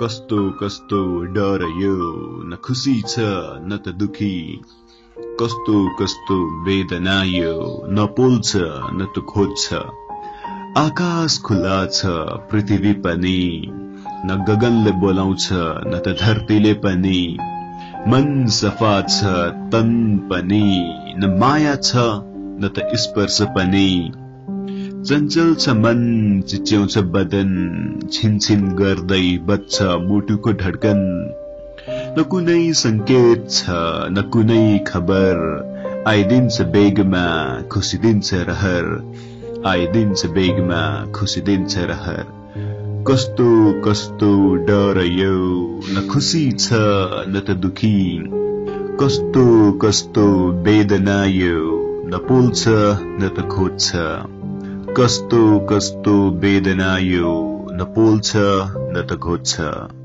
कस्तो कस्तो डर यो न खुसी छ न त दुखी। कस्तो कस्तो वेदना यो न पोल्छ न त खोज्छ। आकाश खुला छ पृथ्वी पनि। न गगनले बोलाउँछ न त धरतीले पनि। मन सफा छ तन पनि। न माया छ न त स्पर्श पनि। चञ्चल छ मन चिच्याउँछ बदन छिनछिन गर्दै बच्छ मुटुको धड्कन न कुनै संकेत छ न कुनै खबर। आइदिन्छ बेगमा खुसिदिन्छ रहर। आइदिन्छ बेगमा खुसिदिन्छ रहर। कस्तो कस्तो डर यो न खुसी छ न त दुखी। कस्तो कस्तो वेदना यो न पोल्छ न त खोज्छ। कस्तो कस्तो वेदना यो न पोल्छ न त घोज्छ